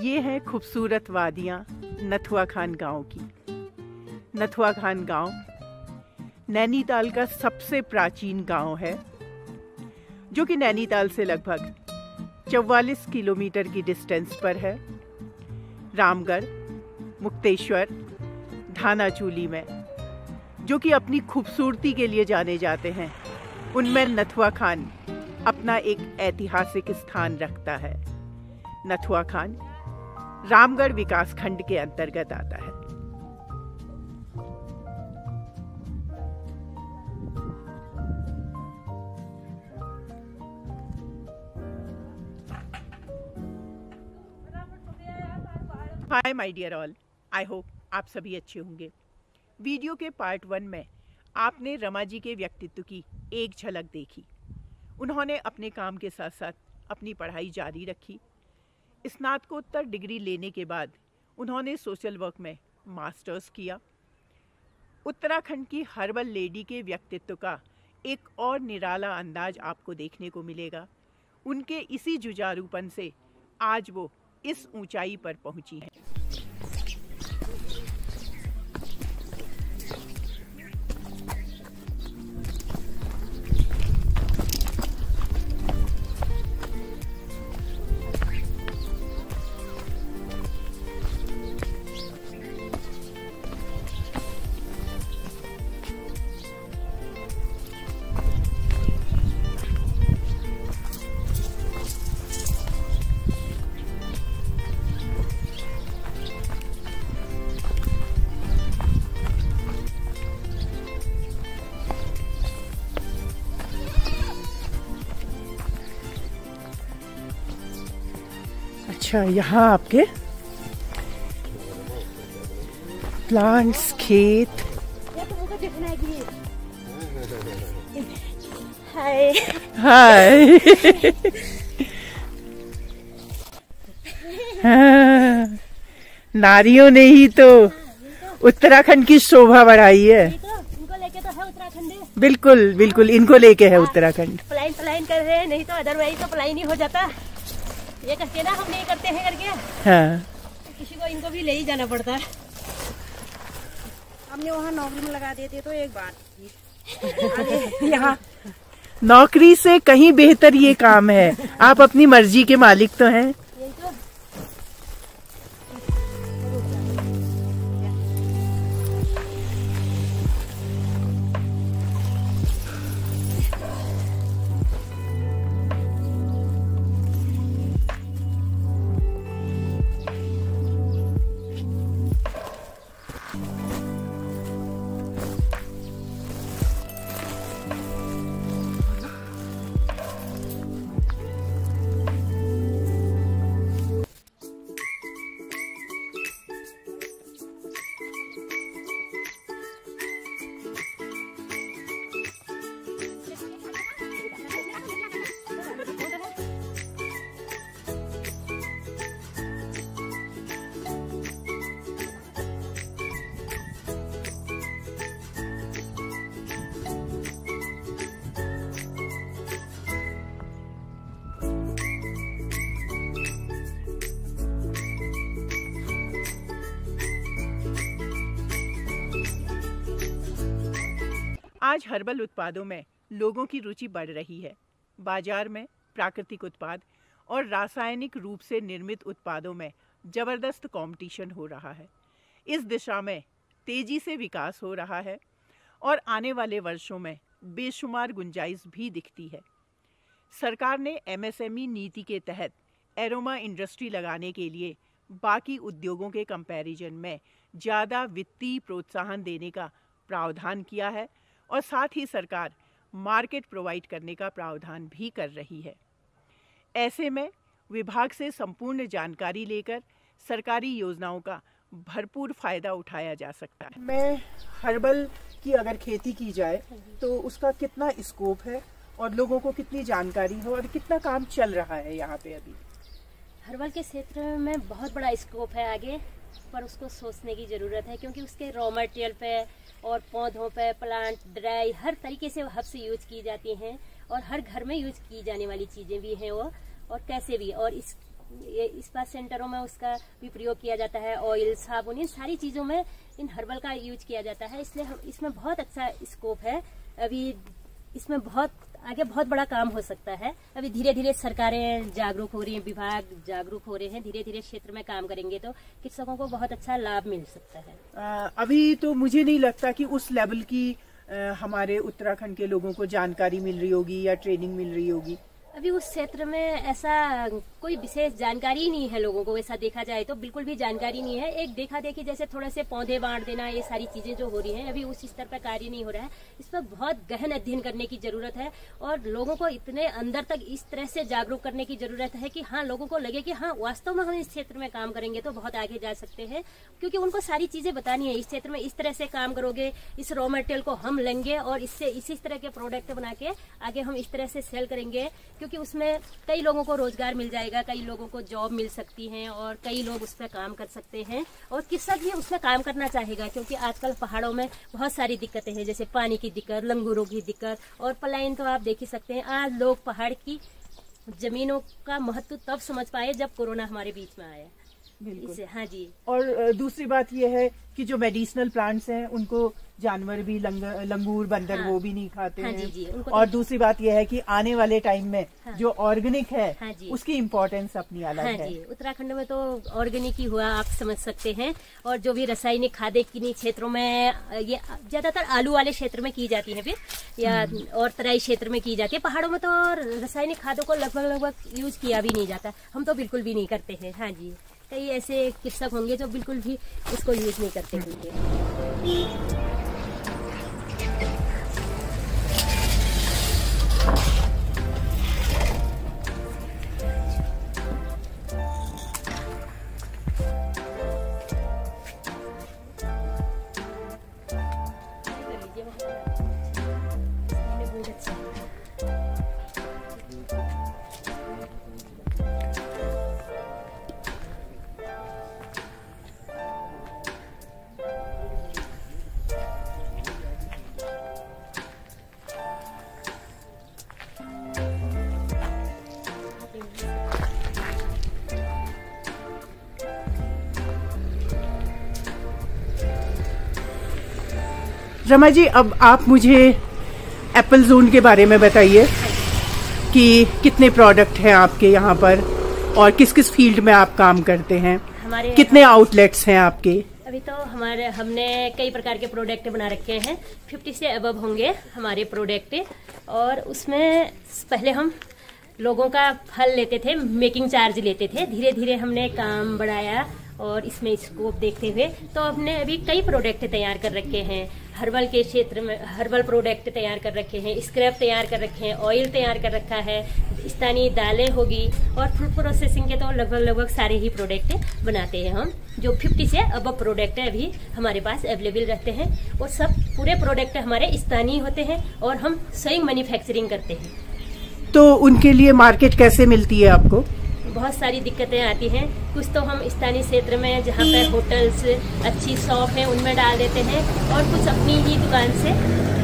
ये है खूबसूरत वादियाँ नथुआ खान गाँव की। नथुआ खान गाँव, नैनीताल का सबसे प्राचीन गाँव है, जो कि नैनीताल से लगभग 44 किलोमीटर की डिस्टेंस पर है। रामगढ़, मुक्तेश्वर, धानाचूली में, जो कि अपनी खूबसूरती के लिए जाने जाते हैं, उनमें नथुआ खान अपना एक ऐतिहासिक स्थान रखता है। नथुआ खान रामगढ़ विकास खंड के अंतर्गत आता है। Hi my dear all I hope आप सभी अच्छे होंगे। वीडियो के पार्ट वन में आपने रमा जी के व्यक्तित्व की एक झलक देखी। उन्होंने अपने काम के साथ साथ अपनी पढ़ाई जारी रखी। स्नातकोत्तर डिग्री लेने के बाद उन्होंने सोशल वर्क में मास्टर्स किया। उत्तराखंड की हर्बल लेडी के व्यक्तित्व का एक और निराला अंदाज आपको देखने को मिलेगा। उनके इसी जुझारूपन से आज वो इस ऊंचाई पर पहुँची हैं। अच्छा यहाँ आपके प्लांट्स खेत। हाय हाय हाँ, नारियों ने ही तो उत्तराखंड की शोभा बढ़ाई है। तो है बिल्कुल बिल्कुल इनको लेके है उत्तराखंड। पलायन पलायन कर रहे हैं नहीं तो अदरवाइज़ तो पलायन ही हो जाता। ये करके ना हम नहीं करते हैं करके। हाँ। किसी को इनको भी ले ही जाना पड़ता है। हमने वहाँ नौकरी में लगा देते तो एक बात यहाँ। नौकरी से कहीं बेहतर ये काम है। आप अपनी मर्ज़ी के मालिक तो हैं। हर्बल उत्पादों में लोगों की रुचि बढ़ रही है। बाज़ार में प्राकृतिक उत्पाद और रासायनिक रूप से निर्मित उत्पादों में ज़बरदस्त कंपटीशन हो रहा है। इस दिशा में तेज़ी से विकास हो रहा है और आने वाले वर्षों में बेशुमार गुंजाइश भी दिखती है। सरकार ने एमएसएमई नीति के तहत एरोमा इंडस्ट्री लगाने के लिए बाकी उद्योगों के कंपैरिजन में ज़्यादा वित्तीय प्रोत्साहन देने का प्रावधान किया है। और साथ ही सरकार मार्केट प्रोवाइड करने का प्रावधान भी कर रही है। ऐसे में विभाग से संपूर्ण जानकारी लेकर सरकारी योजनाओं का भरपूर फ़ायदा उठाया जा सकता है। मैं हर्बल की अगर खेती की जाए तो उसका कितना स्कोप है और लोगों को कितनी जानकारी है और कितना काम चल रहा है यहाँ पे अभी? हर्बल के क्षेत्र में बहुत बड़ा स्कोप है आगे। पर उसको सोचने की ज़रूरत है, क्योंकि उसके रॉ मटेरियल पे और पौधों पे प्लांट ड्राई हर तरीके से हर्ब्स यूज़ की जाती हैं और हर घर में यूज़ की जाने वाली चीज़ें भी हैं वो, और कैसे भी। और इस, ये इस्पात सेंटरों में उसका भी प्रयोग किया जाता है ऑयल साबुन, इन सारी चीज़ों में इन हर्बल का यूज़ किया जाता है। इसलिए हम, इसमें बहुत अच्छा स्कोप है। अभी इसमें बहुत आगे बहुत बड़ा काम हो सकता है। अभी धीरे धीरे सरकारें जागरूक हो रही हैं विभाग जागरूक हो रहे हैं धीरे धीरे क्षेत्र में काम करेंगे तो कृषकों को बहुत अच्छा लाभ मिल सकता है। आ, अभी तो मुझे नहीं लगता कि उस लेवल की आ, हमारे उत्तराखंड के लोगों को जानकारी मिल रही होगी या ट्रेनिंग मिल रही होगी। अभी उस क्षेत्र में ऐसा कोई विशेष जानकारी नहीं है लोगों को, ऐसा देखा जाए तो बिल्कुल भी जानकारी नहीं है। एक देखा देखी जैसे थोड़े से पौधे बांट देना, ये सारी चीज़ें जो हो रही हैं, अभी उस स्तर पर कार्य नहीं हो रहा है। इस पर बहुत गहन अध्ययन करने की ज़रूरत है और लोगों को इतने अंदर तक इस तरह से जागरूक करने की ज़रूरत है कि हाँ लोगों को लगे कि हाँ वास्तव में हम इस क्षेत्र में काम करेंगे तो बहुत आगे जा सकते हैं, क्योंकि उनको सारी चीज़ें बतानी है। इस क्षेत्र में इस तरह से काम करोगे, इस रॉ मटेरियल को हम लेंगे और इससे इसी तरह के प्रोडक्ट बना के आगे हम इस तरह से सेल करेंगे। क्योंकि उसमें कई लोगों को रोज़गार मिल जाएगा, कई लोगों को जॉब मिल सकती है और कई लोग उस पर काम कर सकते हैं और किस्सा भी उसमें काम करना चाहेगा क्योंकि आजकल पहाड़ों में बहुत सारी दिक्कतें हैं, जैसे पानी की दिक्कत, लंगूरों की दिक्कत और पलायन तो आप देख ही सकते हैं। आज लोग पहाड़ की जमीनों का महत्व तब समझ पाए जब कोरोना हमारे बीच में आया। बिल्कुल। हाँ जी। और दूसरी बात यह है कि जो मेडिसिनल प्लांट्स हैं उनको जानवर भी लंग, लंगूर बंदर हाँ, वो भी नहीं खाते हाँ हैं। जी, जी, और तो- दूसरी बात यह है कि आने वाले टाइम में हाँ, जो ऑर्गेनिक है हाँ जी। उसकी इम्पोर्टेंस अपनी अलग हाँ है। उत्तराखंड में तो ऑर्गेनिक ही हुआ आप समझ सकते हैं। और जो भी रासायनिक खादें किन्हीं क्षेत्रों में ये ज़्यादातर आलू वाले क्षेत्र में की जाती है फिर या और तराई क्षेत्र में की जाती है। पहाड़ों में तो रासायनिक खादों को लगभग लगभग यूज़ किया भी नहीं जाता। हम तो बिल्कुल भी नहीं करते हैं हाँ जी। कई ऐसे कृषक होंगे जो बिल्कुल भी इसको यूज़ नहीं करते होंगे रमा जी अब आप मुझे एप्पल जोन के बारे में बताइए कि कितने प्रोडक्ट हैं आपके यहाँ पर और किस किस फ़ील्ड में आप काम करते हैं? हमारे कितने आउटलेट्स हैं आपके? अभी तो हमारे हमने कई प्रकार के प्रोडक्ट बना रखे हैं। 50 से अबव होंगे हमारे प्रोडक्ट और उसमें पहले हम लोगों का फल लेते थे मेकिंग चार्ज लेते थे। धीरे धीरे हमने काम बढ़ाया और इसमें स्कोप देखते हुए तो हमने अभी कई प्रोडक्ट तैयार कर रखे हैं। हर्बल के क्षेत्र में, हर्बल प्रोडक्ट तैयार कर रखे हैं स्क्रैप तैयार कर रखे हैं ऑयल तैयार कर रखा है, स्थानीय दालें होगी, और फ़ूड प्रोसेसिंग के तो लगभग लगभग सारे ही प्रोडक्ट बनाते हैं हम, जो 50 से अब प्रोडक्ट अभी हमारे पास अवेलेबल रहते हैं। और सब पूरे प्रोडक्ट हमारे स्थानीय होते हैं, और हम सही मैन्युफैक्चरिंग करते हैं। तो उनके लिए मार्केट कैसे मिलती है आपको? बहुत सारी दिक्कतें आती हैं। कुछ तो हम स्थानीय क्षेत्र में जहाँ पर होटल्स अच्छी शॉप है उनमें डाल देते हैं और कुछ अपनी ही दुकान से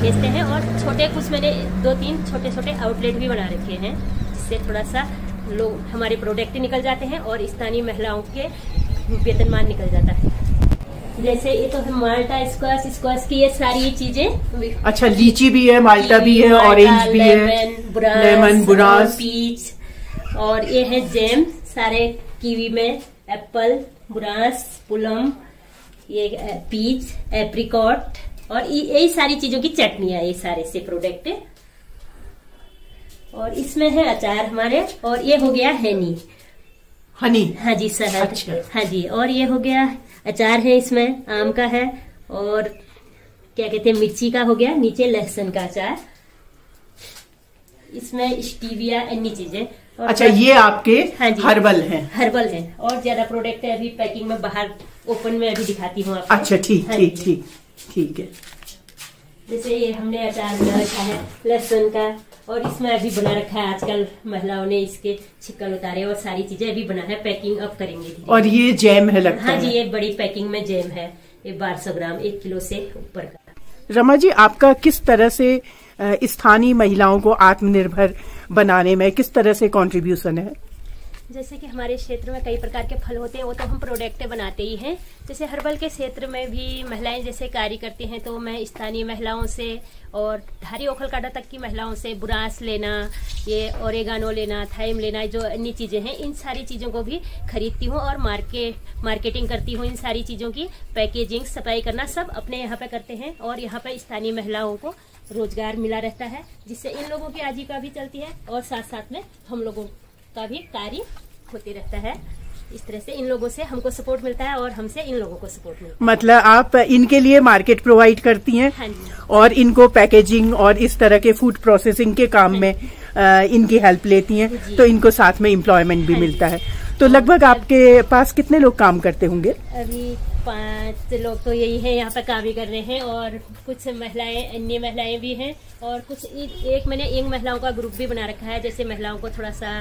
भेजते हैं और छोटे कुछ मैंने दो तीन छोटे छोटे आउटलेट भी बना रखे हैं जिससे थोड़ा सा लोग हमारे प्रोडक्ट निकल जाते हैं और स्थानीय महिलाओं के वेतनमान निकल जाता है। जैसे ये तो है माल्टा स्क्वाश स्क्वाश की ये सारी चीज़ें। अच्छा लीची भी है माल्टा भी है ऑरेंज भी है लेमन लेमन बुरास पीच और ये है जैम सारे कीवी में एप्पल बुरास पुलम ये पीच एप्रिकॉट और यही सारी चीज़ों की चटनियाँ ये सारे से प्रोडक्ट। और इसमें है अचार हमारे और ये हो गया हैनी। हनी। हाँ जी सर अच्छा। हाँ जी और ये हो गया अचार है इसमें आम का है और क्या कहते हैं मिर्ची का हो गया नीचे लहसुन का अचार। इसमें स्टीविया अन्य चीज़ें। अच्छा ये आपके हाँ जी। हर्बल हैं। हर्बल है। और ज़्यादा प्रोडक्ट है अभी पैकिंग में बाहर ओपन में अभी दिखाती हूँ आपको। अच्छा ठीक हाँ ठीक ठीक ठीक है। जैसे ये हमने अचार बना रखा है लहसुन का और इसमें अभी बना रखा है आजकल महिलाओं ने इसके छिक्कल उतारे और सारी चीज़ें अभी बना है पैकिंग अब करेंगे और ये जैम है लगता हाँ जी ये बड़ी पैकिंग में जैम है ये बारह सौ ग्राम एक किलो से ऊपर का। रमा जी आपका किस तरह से स्थानीय महिलाओं को आत्मनिर्भर बनाने में किस तरह से कॉन्ट्रीब्यूशन है? जैसे कि हमारे क्षेत्र में कई प्रकार के फल होते हैं, वो तो हम प्रोडक्ट बनाते ही हैं। जैसे हर्बल के क्षेत्र में भी महिलाएँ जैसे कार्य करती हैं तो मैं स्थानीय महिलाओं से और धारी ओखल काटा तक की महिलाओं से बुरास लेना, ये ओरेगानो लेना थाइम लेना, जो अन्य चीज़ें हैं, इन सारी चीज़ों को भी खरीदती हूँ और मार्केट मार्केटिंग करती हूँ इन सारी चीज़ों की पैकेजिंग सफ़ाई करना, सब अपने यहाँ पर करते हैं और यहाँ पर स्थानीय महिलाओं को रोज़गार मिला रहता है, जिससे इन लोगों की आजीविका भी चलती है और साथ साथ में हम लोगों का भी कार्य होते रहता है। इस तरह से इन लोगों से हमको सपोर्ट मिलता है और हमसे इन लोगों को सपोर्ट मिलता है। मतलब आप इनके लिए मार्केट प्रोवाइड करती हैं है और इनको पैकेजिंग और इस तरह के फ़ूड प्रोसेसिंग के काम हाँ में अ, इनकी हेल्प लेती हैं तो इनको साथ में एम्प्लॉयमेंट भी हाँ मिलता है। तो लगभग आपके पास कितने लोग काम करते होंगे? अभी पाँच लोग तो यही हैं, यहाँ पर भी कर रहे हैं और कुछ महिलाएँ, अन्य महिलाएँ भी हैं और कुछ एक मैंने यंग महिलाओं का ग्रुप भी बना रखा है, जैसे महिलाओं को थोड़ा सा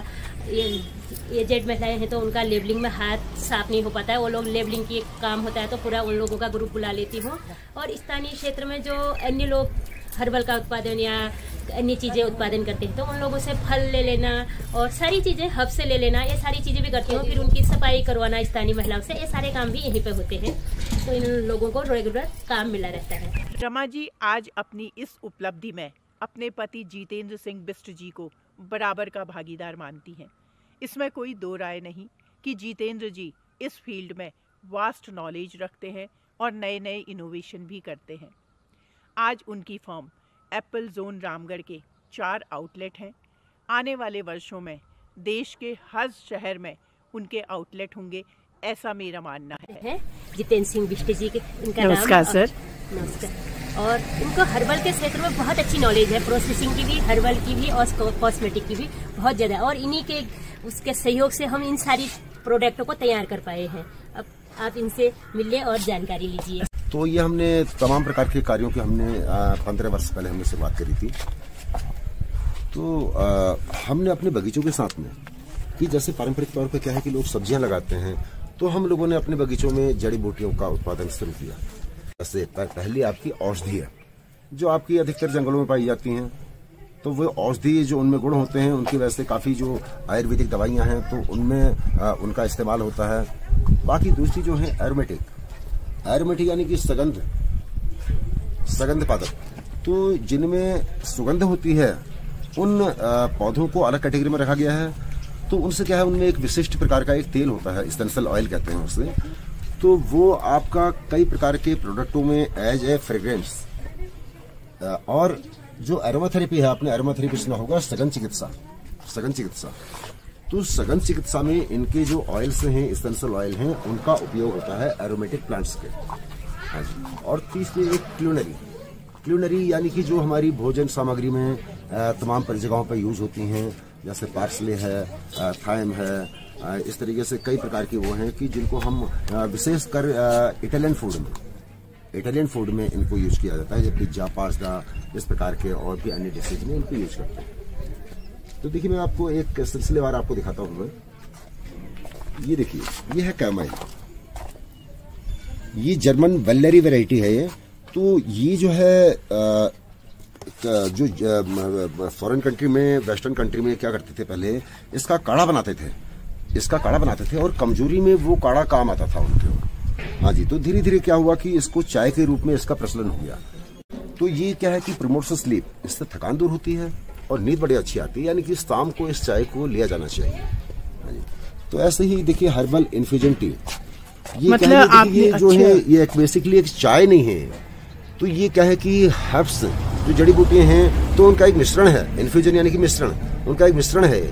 एजेड महिलाएँ हैं तो उनका लेबलिंग में हाथ साफ़ नहीं हो पाता है, वो लोग लेबलिंग की काम होता है तो पूरा उन लोगों का ग्रुप बुला लेती हूँ। और स्थानीय क्षेत्र में जो अन्य लोग हर्बल का उत्पादन या अन्य चीज़ें उत्पादन करते हैं। तो उन लोगों से फल ले लेना और सारी चीज़ें हब से ले लेना, ये सारी चीज़ें भी करती हूँ। फिर उनकी सफ़ाई करवाना स्थानीय महिलाओं से, ये सारे काम भी यहीं पे होते हैं। तो इन लोगों को रेगुलर काम मिला रहता है। रमा जी, आज अपनी इस उपलब्धि में अपने पति जीतेंद्र सिंह बिस्ट जी को बराबर का भागीदार मानती हैं। इसमें कोई दो राय नहीं कि जीतेंद्र जी इस फ़ील्ड में वास्ट नॉलेज रखते हैं और नए नए इनोवेशन भी करते हैं। आज उनकी फर्म एप्पल जोन रामगढ़ के चार आउटलेट हैं। आने वाले वर्षों में देश के हर शहर में उनके आउटलेट होंगे ऐसा मेरा मानना है। है? जितेंद्र सिंह बिष्ट जी के इनका नमस्कार, सर। नमस्कार। और इनको हर्बल के क्षेत्र में बहुत अच्छी नॉलेज है प्रोसेसिंग की भी हर्बल की भी और कॉस्मेटिक की भी बहुत ज़्यादा। है और इन्हीं के उसके सहयोग से हम इन सारी प्रोडक्टों को तैयार कर पाए हैं। अब आप इनसे मिलिए और जानकारी लीजिए। तो ये हमने तमाम प्रकार के कार्यों की हमने पंद्रह वर्ष पहले हमने शुरुआत करी थी। तो आ, हमने अपने बगीचों के साथ में कि जैसे पारंपरिक तौर पर क्या है कि लोग सब्ज़ियाँ लगाते हैं तो हम लोगों ने अपने बगीचों में जड़ी बूटियों का उत्पादन शुरू किया। जैसे पहली आपकी औषधि है जो आपकी अधिकतर जंगलों में पाई जाती हैं तो वो औषधि जो उनमें गुण होते हैं उनकी वजह से काफ़ी जो आयुर्वेदिक दवाइयाँ हैं तो उनमें उनका इस्तेमाल होता है। बाकी दूसरी जो है एरोमेटिक। एरोमेटिक यानी कि सगंध सगंध पादप। तो जिनमें सुगंध होती है, उन पौधों को अलग कैटेगरी में रखा गया है। तो उनसे क्या है, उनमें एक विशिष्ट प्रकार का एक तेल होता है स्टेंसल ऑयल कहते हैं उसे। तो वो आपका कई प्रकार के प्रोडक्टों में एज ए फ्रेग्रेंस और जो एरोमाथेरेपी है, आपने एरोमाथेरेपी सुना होगा, सघन चिकित्सा सघन चिकित्सा। तो सघन चिकित्सा में इनके जो ऑयल्स हैं स्टेंसल ऑयल हैं, उनका उपयोग होता है एरोमेटिक प्लांट्स के। हाँ और तीसरी एक क्लूनरी क्लूनरी यानी कि जो हमारी भोजन सामग्री में तमाम पर जगहों पर यूज़ होती हैं, जैसे पार्सले है थाइम है इस तरीके से कई प्रकार की वो हैं कि जिनको हम विशेषकर इटालियन फ़ूड में इटालियन फ़ूड में इनको यूज़ किया जाता है जब पिज्जा पास्ता इस प्रकार के और भी अन्य डिशेज में इनको यूज़ करते हैं। तो देखिए, मैं आपको एक सिलसिलेवार आपको दिखाता हूँ मैं। ये देखिए, ये है कैमाइल ये जर्मन वेल्लरी वैरायटी है ये। तो ये जो है क- जो फॉरेन कंट्री में, वेस्टर्न कंट्री में क्या करते थे पहले, इसका काढ़ा बनाते थे। इसका काढ़ा बनाते थे और कमज़ोरी में वो काढ़ा काम आता था उनके हाँ जी तो धीरे धीरे क्या हुआ कि इसको चाय के रूप में इसका प्रचलन हो गया। तो ये क्या है कि प्रमोट्स स्लीप, इससे थकान दूर होती है। और नींद बड़ी अच्छी आती है यानी कि शाम को इस चाय को लिया जाना चाहिए। हाँ तो ऐसे ही देखिए हर्बल इन्फ्यूजन टी। ये मतलब क्या है ये जो अच्छा। है ये एक बेसिकली एक चाय नहीं है। तो ये क्या है कि हर्ब्स जो जड़ी बूटियाँ हैं तो उनका एक मिश्रण है। इन्फ्यूजन यानी कि मिश्रण उनका एक मिश्रण है।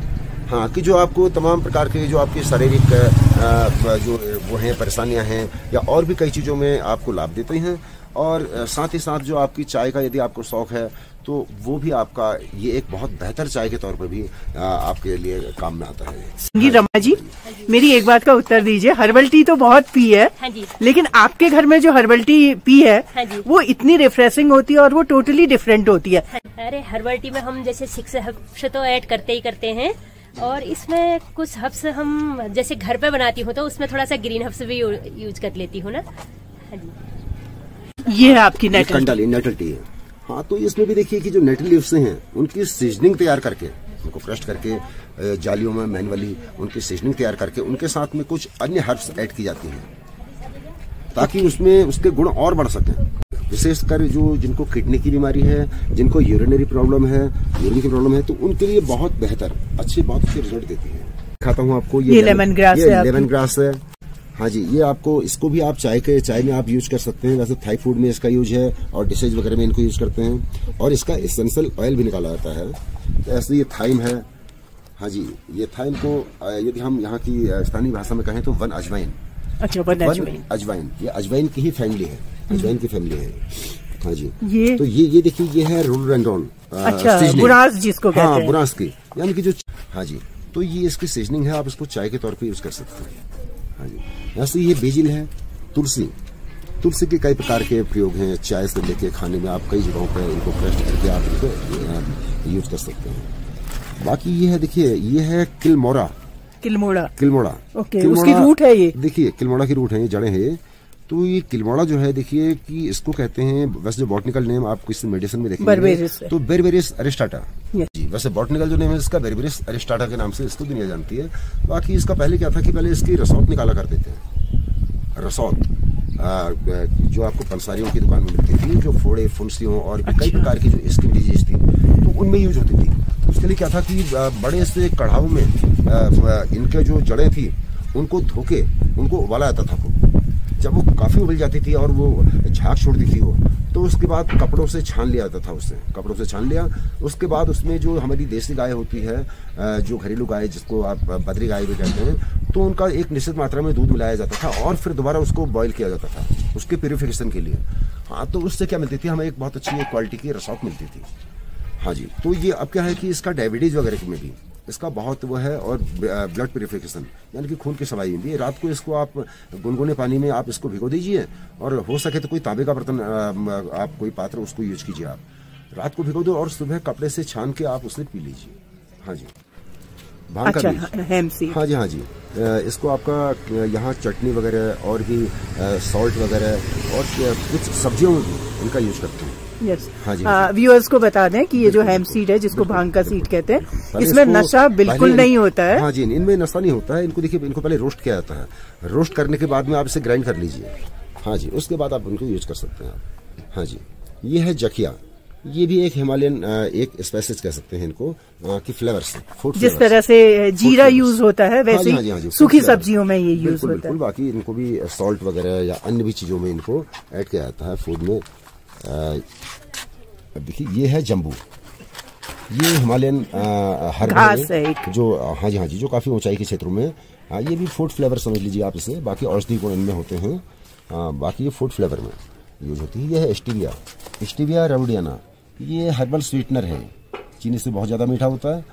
हाँ कि जो आपको तमाम प्रकार के जो आपके शारीरिक जो वो हैं परेशानियाँ हैं या और भी कई चीज़ों में आपको लाभ देते हैं। और साथ ही साथ जो आपकी चाय का यदि आपको शौक है तो वो भी आपका ये एक बहुत बेहतर चाय के तौर पर भी अ, आपके लिए काम में आता है। जी रमा जी मेरी एक बात का उत्तर दीजिए। हर्बल टी तो बहुत पी है हाँ जी। लेकिन आपके घर में जो हर्बल टी पी है हाँ जी। वो इतनी रिफ्रेशिंग होती है और वो टोटली डिफरेंट होती है। अरे हर्बल टी में हम जैसे सिक्स हब्स तो ऐड करते ही करते हैं और इसमें कुछ हब्स हम जैसे घर पे बनाती हूँ तो उसमें थोड़ा सा ग्रीन हब्स भी यूज़ कर लेती हूँ ना। हाँ जी। ये है आपकी ये नेट नेटल टी है। हाँ तो इसमें भी देखिए कि जो नेटल लीव्स हैं उनकी सीजनिंग तैयार करके उनको क्रश करके जालियों में मैनुअली उनकी सीजनिंग तैयार करके उनके साथ में कुछ अन्य हर्ब्स ऐड की जाती हैं ताकि उसमें उसके गुण और बढ़ सकें। विशेषकर जो जिनको किडनी की बीमारी है जिनको यूरिनरी प्रॉब्लम है यूरिन की प्रॉब्लम है तो उनके लिए बहुत बेहतर अच्छी बहुत अच्छे रिज़ल्ट देती है। खाता हूँ आपको ये लेमन ग्रास है ये लेमन ग्रास है। हाँ जी ये आपको इसको भी आप चाय के चाय में आप यूज़ कर सकते हैं। वैसे थाई फ़ूड में इसका यूज़ है और डिशेज वगैरह में इनको यूज़ करते हैं। और इसका एसेंशियल ऑयल भी निकाला जाता है। तो ऐसे ये थाइम है। हाँ जी ये थाइम को यदि हम यहाँ की स्थानीय भाषा में कहें तो वन अजवाइन अच्छा वन अजवाइन अजवाइन ये अजवाइन की ही फैमिली है। अजवाइन की फैमिली है। हाँ जी। ये तो ये ये देखिए ये है रोडोडेंड्रॉन अच्छा, बुरास जिसको कहते हाँ बुरास की। यानी कि जो हाँ जी। तो ये इसकी सीजनिंग है आप इसको चाय के तौर पे यूज़ कर सकते हैं। हाँ जी। ऐसे ये बेजिल है तुलसी। तुलसी के कई प्रकार के प्रयोग हैं। चाय से लेके खाने में आप कई जगहों पर इनको क्रश करके आप इनको यूज़ कर सकते हैं। बाकी ये है देखिए ये है किलमोरा। किलमोड़ा किलमोड़ा ओके, किलमोड़ा- उसकी रूट है ये? देखिए किलमोड़ा की रूट है ये जड़े हैं। ये तो ये किलमोड़ा जो है देखिए कि इसको कहते हैं वैसे जो बॉटनिकल नेम आप किसी मेडिसिन में देखेंगे तो बेरबेरिस अरिस्टाटा Yes. जी वैसे बॉटनिकल जो नेम है इसका बेरबेरिस अरिस्टाटा के नाम से इसको दुनिया जानती है बाकी इसका पहले क्या था कि पहले इसकी रसौत निकाला करते थे रसौत आ, जो आपको पंसारियों की दुकान में मिलती थी जो फोड़े फुंसियों और भी कई अच्छा। प्रकार की जो स्किन डिज़ीज़ थी तो उनमें यूज़ होती थी उसके लिए क्या था कि बड़े से कढ़ाऊ में इनके जो जड़ें थी उनको धोके उनको उबाला जाता था जब वो काफ़ी उबल जाती थी और वो झाग छोड़ती थी वो तो उसके बाद कपड़ों से छान लिया जाता था उससे कपड़ों से छान लिया। उसके बाद उसमें जो हमारी देसी गाय होती है जो घरेलू गाय जिसको आप बदरी गाय भी कहते हैं तो उनका एक निश्चित मात्रा में दूध मिलाया जाता था और फिर दोबारा उसको बॉयल किया जाता था, उसके प्योरिफिकेशन के लिए। हाँ तो उससे क्या मिलती थी? हमें एक बहुत अच्छी क्वालिटी की रसौत मिलती थी। हाँ जी तो ये अब क्या है कि इसका डायबिटीज़ वगैरह में भी इसका बहुत वो है और ब्लड प्योरिफिकेशन यानी कि खून की सफ़ाई भी है। रात को इसको आप गुनगुने पानी में आप इसको भिगो दीजिए और हो सके तो कोई तांबे का बर्तन आप कोई पात्र उसको यूज़ कीजिए आप। रात को भिगो दो और सुबह कपड़े से छान के आप उसे पी लीजिए। हाँ जी। भाँग का अच्छा बीज। हाँ जी हाँ जी। इसको आपका यहाँ चटनी वगैरह और भी सॉल्ट वगैरह और कुछ सब्जियों में भी इनका यूज़ करते हैं। यस हाँ जी, हाँ व्यूअर्स को बता दें कि ये जो हेम सीड है जिसको भाँग का सीड कहते हैं इसमें नशा बिल्कुल नहीं होता है। हाँ जी इनमें नशा नहीं होता है इनको देखिए इनको पहले रोस्ट किया जाता है। रोस्ट करने के बाद में आप इसे ग्राइंड कर लीजिए। हाँ जी उसके बाद आप उनको यूज़ कर सकते हैं आप। हाँ जी ये है जखिया ये भी एक हिमालयन एक स्पेसिस कह सकते हैं इनको की फ्लेवर्स फ़ूड जिस तरह से जीरा यूज़ होता है वैसे हाँ जी, हाँ जी, सूखी सब्जियों में ये यूज़ होता बिल्कुल। बाकी इनको भी सॉल्ट वगैरह या अन्य भी चीज़ों में इनको ऐड किया जाता है फ़ूड में। देखिए ये है जम्बू। ये हिमालयन अ, हर्ब घास है एक। जो हाँ जी हाँ जी जो काफ़ी ऊंचाई के क्षेत्रों में हाँ, ये भी फ़ूड फ्लेवर समझ लीजिए आप इसे। बाकी औषधि गुण इनमें होते हैं। हाँ, बाकी ये फ़ूड फ्लेवर में यूज़ होती है। ये है स्टीविया। स्टीविया रेवडियाना। ये हर्बल स्वीटनर है। चीनी से बहुत ज़्यादा मीठा होता है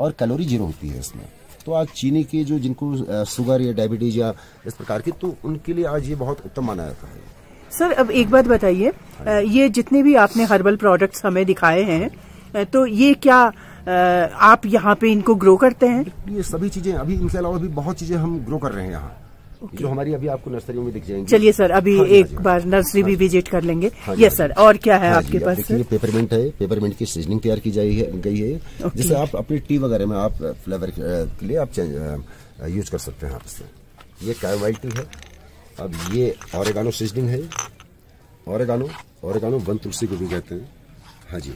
और कैलोरी ज़ीरो होती है इसमें। तो आज चीनी के जो जिनको शुगर या डायबिटीज़ या इस प्रकार की तो उनके लिए आज ये बहुत उत्तम माना जाता है। सर अब एक बात बताइए। ये जितने भी आपने हर्बल प्रोडक्ट्स हमें दिखाए हैं तो ये क्या आप यहाँ पे इनको ग्रो करते हैं? ये सभी चीज़ें अभी इनके अलावा भी बहुत चीज़ें हम ग्रो कर रहे हैं यहाँ। Okay. जो हमारी अभी आपको नर्सरी में दिख जाएँगी। चलिए सर अभी हाँ एक हाँ बार नर्सरी भी विज़िट कर लेंगे। हाँ यस हाँ सर और क्या है हाँ आपके पास? देखिए पेपरमिंट है पेपरमेंट की सीजनिंग तैयार की जाई है गई है। Okay. जिसे आप अपनी टी वगैरह में आप फ्लेवर के लिए आप यूज़ कर सकते हैं आप इससे। ये कैमवाइल टी है। अब ये ऑरेगानो सीजनिंग है। ऑरेगानो ऑरेगानो वन तुलसी को भी कहते हैं। हाँ जी।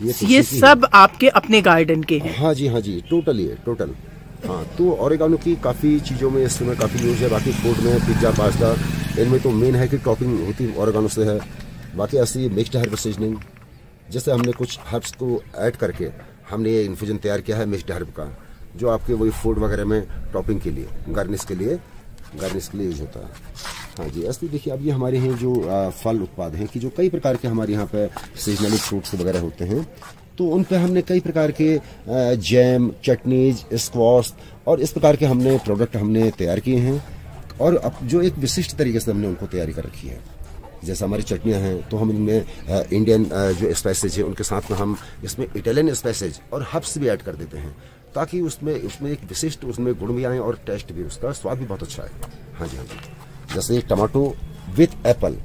ये ये है। सब आपके अपने गार्डन के हैं। हाँ जी हाँ जी। टोटल ये टोटल हाँ तो ऑरेगानो की काफ़ी चीज़ों में इस समय काफ़ी यूज़ है। बाकी फ़ूड में पिज़्ज़ा पास्ता इनमें तो मेन है कि टॉपिंग होती ऑरेगानो से है। बाकी ऐसी मिक्सड हर्ब सीजनिंग जैसे हमने कुछ हर्ब्स को ऐड करके हमने ये इन्फ्यूजन तैयार किया है मिक्सड हर्ब का जो आपके वही फ़ूड वगैरह में टॉपिंग के लिए गार्निश के लिए। गार्निश के लिए यूज़ होता है। हाँ जी ऐसे देखिए अब ये हमारे यहाँ जो आ, फल उत्पाद हैं कि जो कई प्रकार के हमारे यहाँ पे सीजनली फ्रूट्स वगैरह होते हैं तो उन पर हमने कई प्रकार के जैम चटनीज स्क्वॉश और इस प्रकार के हमने प्रोडक्ट हमने तैयार किए हैं और अब जो एक विशिष्ट तरीके से हमने उनको तैयारी कर रखी है। जैसे हमारी चटनियाँ हैं तो हम इनमें इंडियन जो स्पाइसेज है उनके साथ में हम इसमें इटालियन स्पाइसेज और हब्स भी ऐड कर देते हैं। ताकि उसमें उसमें एक विशिष्ट उसमें गुण भी आए और टेस्ट भी उसका स्वाद भी बहुत अच्छा है हाँ जी हाँ जी। जैसे tomato with apple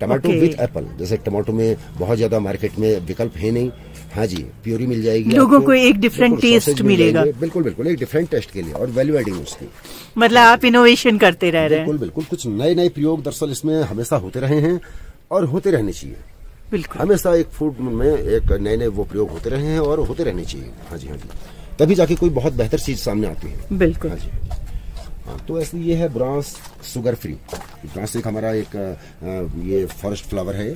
tomato Okay. With apple जैसे टमाटो में बहुत ज़्यादा मार्केट में विकल्प है नहीं। हाँ जी प्योरी मिल जाएगी लोगों को एक डिफरेंट टेस्ट मिलेगा। बिल्कुल बिल्कुल एक डिफरेंट टेस्ट के लिए और वैल्यू एडिंग उसकी। मतलब आप इनोवेशन करते रह रहे हैं। बिल्कुल बिल्कुल कुछ नए नए प्रयोग दरअसल इसमें हमेशा होते रहे हैं और होते रहने चाहिए। बिल्कुल। हमेशा एक फ़ूड में एक नए नए वो प्रयोग होते रहे हैं और होते रहने चाहिए। हाँ जी हाँ जी। तभी जाके कोई बहुत बेहतर चीज़ सामने आती है। बिल्कुल। हाँ जी। हाँ तो ऐसे ये है ब्रांस शुगर फ्री। ब्रांस एक हमारा एक ये फॉरेस्ट फ्लावर है।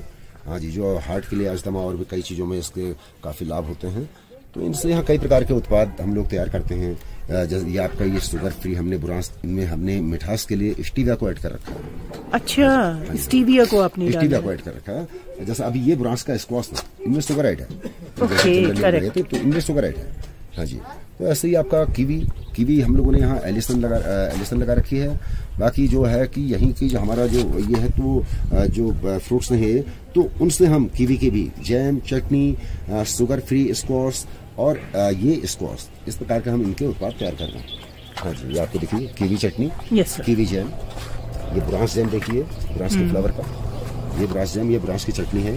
हाँ जी जो हार्ट के लिए अजदमा और भी कई चीज़ों में इसके काफ़ी लाभ होते हैं। तो इनसे यहाँ कई प्रकार के उत्पाद हम लोग तैयार करते हैं। जैसे ये आपका ये शुगर फ्री हमने ब्रांस इनमें हमने मिठास के लिए स्टीविया को ऐड कर रखा है। अच्छा स्टीविया को आपने स्टीविया को ऐड कर रखा है। जैसे अभी ये ब्रांस का स्क्वाश है इनमें शुगर ऐड है। थे, तो इनमें शुगर ऐड है। हाँ जी। तो ऐसे ही आपका कीवी कीवी हम लोगों ने यहाँ एलिसन लगा एलिसन लगा रखी है। बाकी जो है कि यहीं की जो हमारा जो ये है तो जो फ्रूट्स हैं तो उनसे हम कीवी के भी jam chutney sugar free squash और ये स्क्वाश इस प्रकार के हम इनके उत्पाद तैयार कर रहे हैं। हाँ जी ये आपको देखिए kiwi chutney Yes, kiwi jam ये ब्रांस जैम देखिए ब्रांस के फ्लावर का ये ब्रांस जैम ये ब्रांस की चटनी है।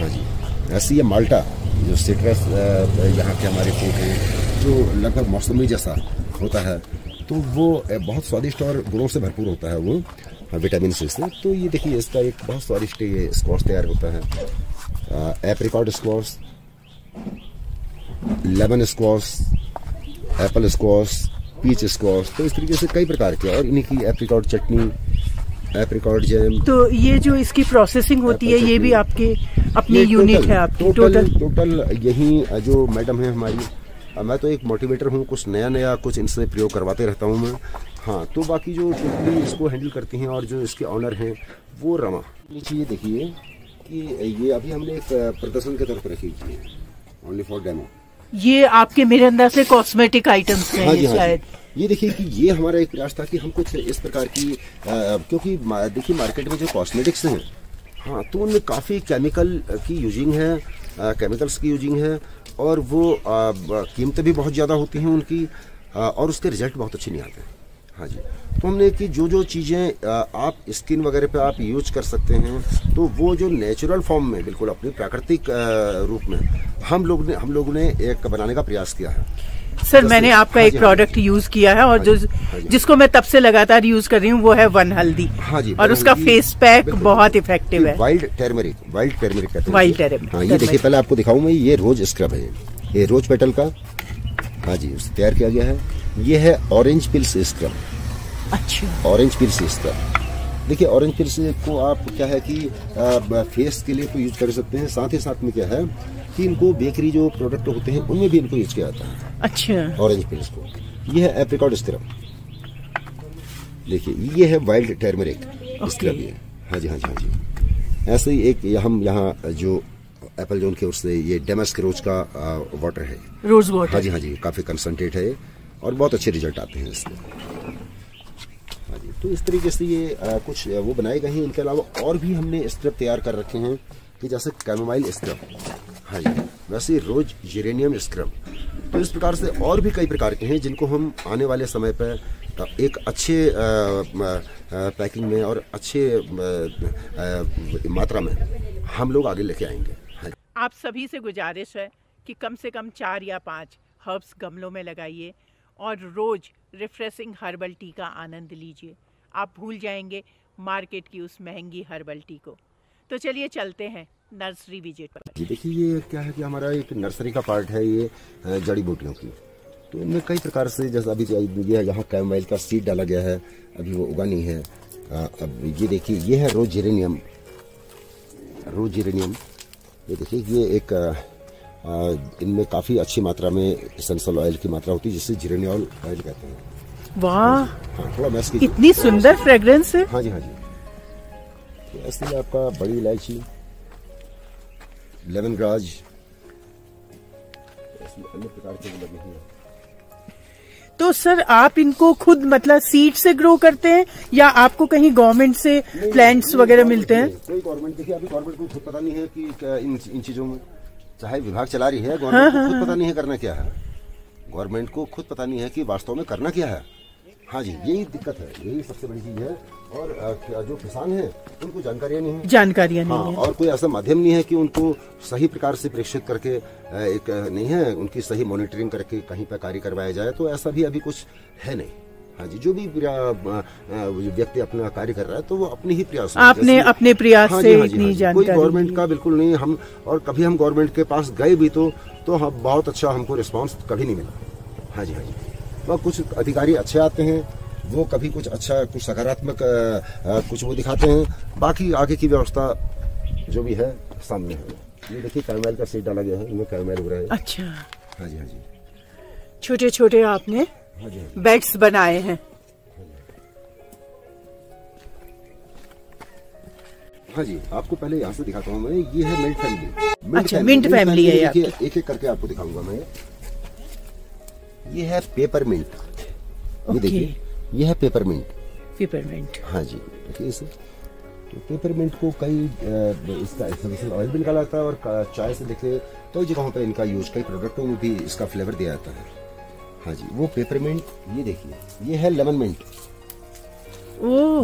हाँ जी ऐसे ये माल्टा जो सिट्रस यहाँ के हमारे फ्रूट हैं जो लगभग मौसमी जैसा होता है तो वो बहुत स्वादिष्ट और गुणों से भरपूर होता है वो हाँ, विटामिन सी से। तो ये देखिए इसका एक बहुत स्वादिष्ट ये स्क्वाश तैयार होता है। Apricot squash lemon squash apple squash peach squash तो इस तरीके से कई प्रकार के और इन्हीं की एप्रिकॉट चटनी एप्रिकॉट जैम तो ये जो इसकी प्रोसेसिंग होती है ये भी आपके अपनी यूनिट है आपकी टोटल टोटल टोटल यही जो मैडम है हमारी मैं तो एक मोटिवेटर हूँ कुछ नया नया कुछ इनसे प्रयोग करवाते रहता हूँ मैं। हाँ तो बाकी जो टोटली इसको हैंडल करती हैं और जो इसके ऑनर हैं वो रमा। नीचे ये देखिए कि ये अभी हमने एक प्रदर्शन के तौर पर रखी हुई है। ओनली फॉर डेमो ये आपके मेरे अंदर से कॉस्मेटिक आइटम्स हैं हाँ जी हाँ शायद। ये देखिए कि ये हमारा एक प्रयास था कि हम कुछ इस प्रकार की आ, क्योंकि देखिए मार्केट में जो कॉस्मेटिक्स हैं हाँ तो उनमें काफ़ी केमिकल की यूजिंग है आ, केमिकल्स की यूजिंग है और वो कीमतें भी बहुत ज़्यादा होती हैं उनकी आ, और उसके रिज़ल्ट बहुत अच्छे नहीं आते। हैं हाँ जी। तो हमने कि जो जो चीज़ें आप स्किन वगैरह पे आप यूज़ कर सकते हैं तो वो जो नेचुरल फॉर्म में बिल्कुल अपनी प्राकृतिक रूप में हम लोग ने हम लोगों ने एक बनाने का प्रयास किया है। सर मैंने आपका हाँ एक जी, हाँ प्रोडक्ट यूज़ किया है और हाँ जो हाँ। जिसको मैं तब से लगातार यूज़ कर रही हूँ वो है वन हल्दी हाँ जी और उसका फेस पैक बहुत इफ़ेक्टिव है। वाइल्ड टर्मरिक वाइल्ड टर्मरिक कहते हैं। वाइल्ड। टर्मरिक, हाँ ये देखिए पहले आपको दिखाऊँ मैं ये रोज स्क्रब है। ये रोज पेटल का हाँ जी उसे तैयार किया गया है। ये है ऑरेंज पिल्स स्क्रब अच्छा। ऑरेंज पिल्स स्क्रब देखिए ऑरेंज पिल्स को आप क्या है कि आ, फेस के लिए तो यूज़ कर सकते हैं। साथ ही साथ में क्या है कि इनको बेकरी जो प्रोडक्ट होते हैं उनमें भी इनको यूज़ किया जाता है। अच्छा। ऑरेंज पिल्स को। ये है एप्रिकॉट स्क्रब देखिए ये है वाइल्ड टर्मरिक स्क्रब ये। हाँ जी हाँ जी हाँ जी। ऐसे ही एक हम यहाँ जो एप्पल जोन के उससे ये डेमस्क रोज का वाटर है। रोज वाटर हाँ जी हाँ जी काफ़ी कंसनट्रेट है और बहुत अच्छे रिज़ल्ट आते हैं इसमें। हाँ जी तो इस तरीके से ये आ, कुछ वो बनाए गए हैं। इनके अलावा और भी हमने स्क्रब तैयार कर रखे हैं कि जैसे कैमोमाइल स्क्रब हाँ जी वैसे रोज यूरेनियम स्क्रब तो इस प्रकार से और भी कई प्रकार के हैं जिनको हम आने वाले समय पर एक अच्छे पैकिंग में और अच्छे मात्रा में हम लोग आगे लेके आएँगे। हाँ आप सभी से गुजारिश है कि कम से कम चार या पाँच हर्ब्स गमलों में लगाइए। और रोज रिफ्रेशिंग हर्बल टी का आनंद लीजिए। आप भूल जाएँगे मार्केट की उस महँगी हर्बल टी को। तो चलिए चलते हैं नर्सरी विज़िट पर। देखिए ये क्या है कि हमारा एक नर्सरी का पार्ट है ये जड़ी बूटियों की। तो इनमें कई प्रकार से जैसे अभी ये यहाँ कैमवाइल का सीड डाला गया है अभी वो उगा नहीं है। अ, अब ये देखिए ये है रोज जेरेनियम रोज जेरेनियम ये देखिए ये एक इनमें काफ़ी अच्छी मात्रा में इसेंशियल ऑयल की मात्रा होती है जिसे जिरेनियल ऑयल कहते हैं। वाह। हाँ थोड़ा मैस इतनी सुंदर फ्रेग्रेंस है। हाँ जी हाँ जी। तो ऐसे आपका बड़ी इलायची लेमन ग्राज अन्य प्रकार के लगे हुए हैं। तो सर आप इनको खुद मतलब सीड से ग्रो करते हैं या आपको कहीं गवर्नमेंट से प्लांट्स वगैरह मिलते हैं? कोई गवर्नमेंट देखिए अभी गवर्नमेंट को खुद पता नहीं है कि इन इन चीज़ों में चाहे विभाग चला रही है गवर्नमेंट को खुद पता नहीं है करना क्या है। गवर्नमेंट को खुद पता नहीं है कि वास्तव में करना क्या है। हाँ जी यही दिक्कत है यही सबसे बड़ी चीज़ है। और जो किसान है उनको जानकारियाँ नहीं है। जानकारियाँ हाँ नहीं है और कोई ऐसा माध्यम नहीं है कि उनको सही प्रकार से प्रेक्षित करके एक नहीं है उनकी सही मॉनिटरिंग करके कहीं पर कार्य करवाया जाए तो ऐसा भी अभी कुछ है नहीं। हाँ जी जो भी व्यक्ति अपना कार्य कर रहा है तो वो अपने ही प्रयास आपने अपने प्रयास हाँ से हाँ जी, इतनी हाँ जी। कोई गवर्नमेंट का बिल्कुल नहीं हम और कभी हम गवर्नमेंट के पास गए भी तो तो हम बहुत अच्छा हमको रिस्पांस कभी नहीं मिला। हाँ जी हाँ जी। वह कुछ अधिकारी अच्छे आते हैं वो कभी कुछ अच्छा कुछ सकारात्मक कुछ वो दिखाते हैं। बाकी आगे की व्यवस्था जो भी है सामने है। ये देखिए कैमल का सीट डाला गया है इनमें हो रहा है। अच्छा। हाँ जी हाँ जी। छोटे छोटे आपने। बेड्स बनाए हैं। हाँ जी आपको पहले यहाँ से दिखाता हूँ मैं। ये है मिंट फैमिली। अच्छा, mint family है एक एक करके आपको दिखाऊँगा मैं। ये है पेपर मिंट ये देखिए ये है पेपर मिंट पिपरमेंट हाँ जी देखिए इसे। तो पेपर मिंट को कई इसका एसेंशियल ऑयल भी निकाला जाता है और चाय से देखिए कई जगहों पे इनका यूज़ कई प्रोडक्टों में भी इसका फ्लेवर दिया जाता है। हाँ जी वो पेपर मिंट ये देखिए ये है लेमन मिंट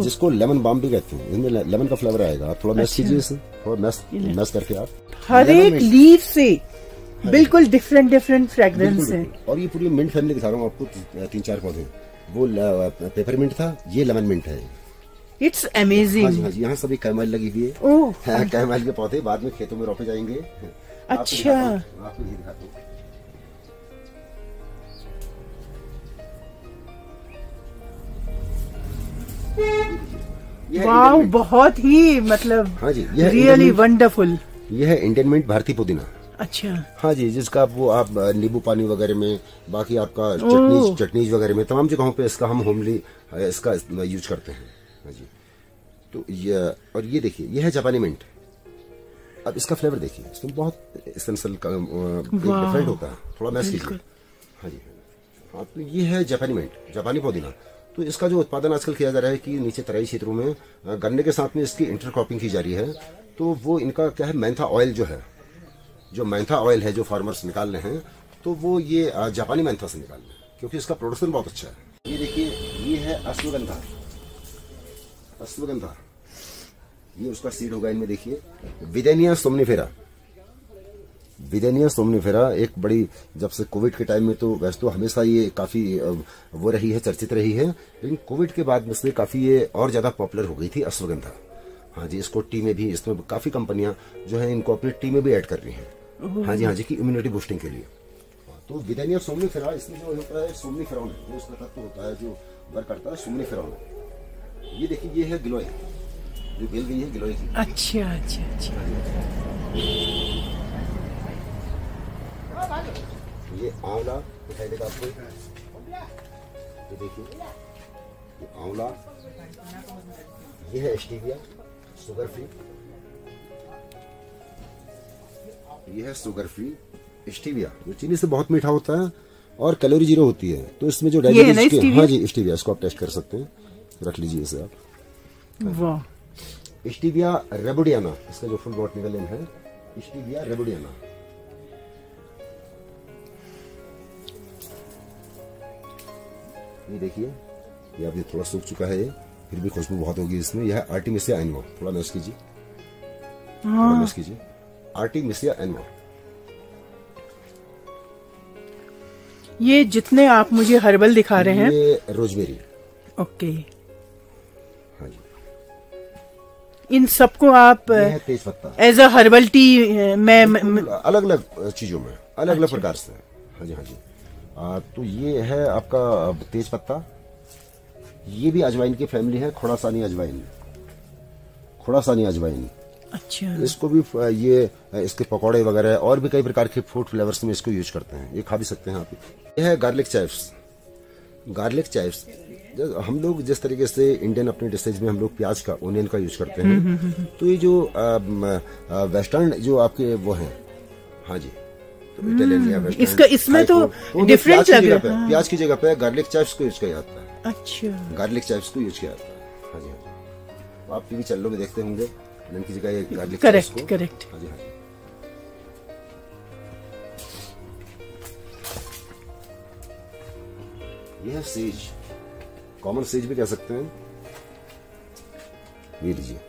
जिसको लेमन बाम भी कहते हैं। इसमें लेमन का फ्लेवर आएगा। आप थोड़ा मैश अच्छा। कीजिए इसे थोड़ा मैश मैश करके आप। हर एक। लीफ से बिल्कुल डिफरेंट डिफरेंट फ्रेग्रेंस है। और ये पूरी मिंट फैमिली दिखा रहा हूँ आपको तीन चार पौधे वो पेपर मिंट था ये लेमन मिंट है। इट्स हाँ अमेजिंग हाँ यहाँ सभी कैमल लगी हुई है। हाँ, कैमल के पौधे बाद में खेतों में रोपे जाएँगे। अच्छा। आपको दिखाता हूँ। है वाओ बहुत ही मतलब हाँ जी, यह रियली वंडरफुल ये है इंडियन मिंट भारतीय पुदीना। अच्छा। हाँ जी जिसका वो आप नींबू पानी वगैरह में बाकी आपका चटनी चटनीज वगैरह में तमाम जगहों पे इसका हम होमली इसका यूज़ करते हैं। हाँ जी। तो ये और ये देखिए ये है जापानी मिंट अब इसका फ्लेवर देखिए इसमें बहुत एसेंशियल डिफरेंट होता है। थोड़ा मैस कीजिए। हाँ जी। हाँ तो ये है जापानी मिंट जापानी पुदीना। तो इसका जो उत्पादन आजकल किया जा रहा है कि नीचे तराई क्षेत्रों में गन्ने के साथ में इसकी इंटरक्रॉपिंग की जा रही है तो वो इनका क्या है, मैंथा ऑयल जो है, जो मैंथा ऑयल है जो फार्मर्स निकाल रहे हैं तो वो ये जापानी मैंथा से निकाल रहे हैं, क्योंकि इसका प्रोडक्शन बहुत अच्छा है। ये देखिए, ये है अश्वगंधा। अश्वगंधा। ये उसका सीड होगा इनमें, देखिए। विदेनिया सोमनीफेरा। विदेनिया सोमनीफेरा एक बड़ी जब से कोविड के टाइम में तो वैसे तो हमेशा ये काफ़ी वो रही है चर्चित रही है लेकिन कोविड के बाद में से काफ़ी ये और ज़्यादा पॉपुलर हो गई थी अश्वगंधा। हाँ जी इसको टी में भी इसमें काफ़ी कंपनियाँ जो है इनको अपनी टी में भी ऐड कर रही हैं। हाँ जी हाँ जी की इम्यूनिटी बूस्टिंग के लिए। तो विदेनिया सोमनीफेरा इसमें जो होता है सोमनीफेरॉन है जो इसका तत्व होता है जो वर्क करता है सोमनीफेरॉन ये देखिए ये है गिलोय। जो बेल गई है गिलोय की। अच्छा अच्छा अच्छा। ये आंवला दिखाई देगा आपको। ये देखिए ये आंवला ये है स्टीविया शुगर फ्री ये है शुगर फ्री स्टीविया जो चीनी से बहुत मीठा होता है और कैलोरी ज़ीरो होती है। तो इसमें जो डायबिटीज़ हाँ जी स्टीविया इसको आप टेस्ट कर सकते हैं। रख लीजिए इसे आप। वाह। स्टीविया रेबुडियाना इसका जो फुल बॉटनिकल नेम है स्टीविया रेबुडियाना। ये देखिए ये अभी थोड़ा सूख चुका है ये फिर भी खुशबू बहुत होगी इसमें। यह है आर्टिमिसिया एनमो थोड़ा मैश कीजिए। थोड़ा मैश कीजिए। आर्टिमिसिया एनमो ये जितने आप मुझे हर्बल दिखा रहे हैं। ये रोजमेरी ओके। हाँ जी। इन सबको आप है तेज पत्ता एज अ हर्बल टी में में- अलग अलग चीज़ों में अलग अलग प्रकार से। हाँ जी हाँ जी। आ, तो ये है आपका तेज पत्ता। ये भी अजवाइन की फैमिली है खोड़ासानी अजवाइन। खोड़ासानी अजवाइन। अच्छा। इसको भी ये इसके पकौड़े वगैरह और भी कई प्रकार के फ़ूड फ्लेवर्स में इसको यूज़ करते हैं। ये खा भी सकते हैं आप। ये है गार्लिक चाइप्स गार्लिक चाइप्स हम लोग जिस तरीके से इंडियन अपने डिशेज में हम लोग प्याज का ओनियन का यूज़ करते हैं तो ये जो वेस्टर्न जो आपके वो हैं। हाँ जी। तो इटालियन या वेस्टर्न इसका- इसमें तो की लग रहा है। प्याज की जगह पे गार्लिक चाइव्स को यूज़ किया जाता है। अच्छा। गार्लिक चाइव्स को यूज़ किया जाता है। हाँ जी हाँ तो आप टीवी चैनलों में देखते होंगे। ओनियन की जगह ये गार्लिक Correct, चाइव्स को। correct. हाँ जी हाँ जी। ये है सेज कॉमन स्टेज भी कह सकते हैं। ये लीजिए।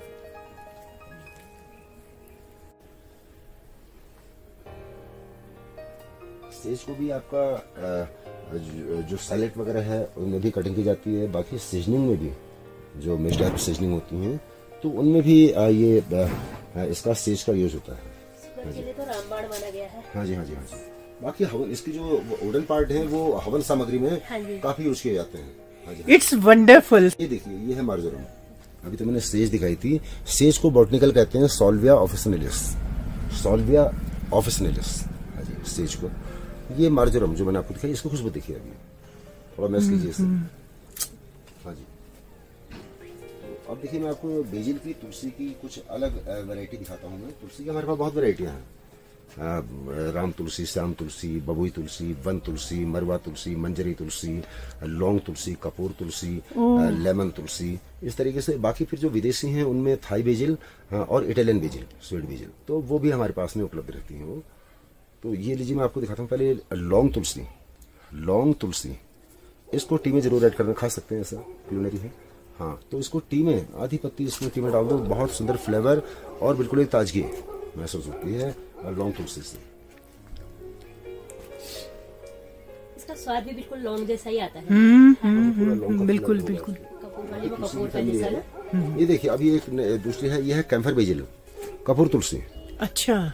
स्टेज को भी आपका जो, जो सैलेड वगैरह है उनमें भी कटिंग की जाती है। बाकी सीजनिंग में भी जो टाइप सीजनिंग होती हैं तो उनमें भी ये इसका स्टेज का यूज़ होता है। सुबह के लिए तो रामबाण माना गया है। हाँ जी हाँ जी हाँ जी। बाकी हवन इसकी जो वुडन पार्ट है वो हवन सामग्री में हाँ जी। काफ़ी यूज़ किए जाते हैं। हाँ इट्स वंडरफुल ये देखिए ये है मार्जोरम अभी तो मैंने सेज दिखाई थी। सेज को बॉटनिकल कहते हैं सॉल्विया ऑफिसनेलिस सॉल्विया ऑफिसनेलिस हाँ जी सेज को। ये मार्जोरम जो मैंने आपको दिखाई इसको खुशबू देखिए अभी। थोड़ा मैस कीजिए इसे। हाँ जी। अब देखिए मैं आपको बेजिल की तुलसी की कुछ अलग वैरायटी दिखाता हूँ मैं। तुलसी की हमारे पास बहुत वैरायटियाँ हैं। राम तुलसी श्याम तुलसी बबुई तुलसी वन तुलसी मरवा तुलसी मंजरी तुलसी लौंग तुलसी कपूर तुलसी लेमन तुलसी। इस तरीके से बाकी फिर जो विदेशी हैं उनमें थाई बेजिल और इटालियन बेजिल स्वीट बेजिल। तो वो भी हमारे पास में उपलब्ध रहती हैं वो। तो ये लीजिए मैं आपको दिखाता हूँ पहले लौंग तुलसी। लौंग तुलसी। इसको टी में ज़रूर ऐड करना खा सकते हैं ऐसा क्यूनरी है हाँ तो इसको टी में आधी पत्ती इसको टी में डाल दो बहुत सुंदर फ्लेवर और बिल्कुल एक ताजगी। महसूस होती है लौंग तुलसी से। इसका स्वाद भी बिल्कुल लौंग जैसा ही आता है। पूरा लौंग का बिल्कुल बिल्कुल। कपूर वाले में तुलसी कपूर की का फैमिली जैसा है। ना? ये देखिए अभी एक दूसरी है ये है कैम्फर बेजिल कपूर तुलसी। अच्छा।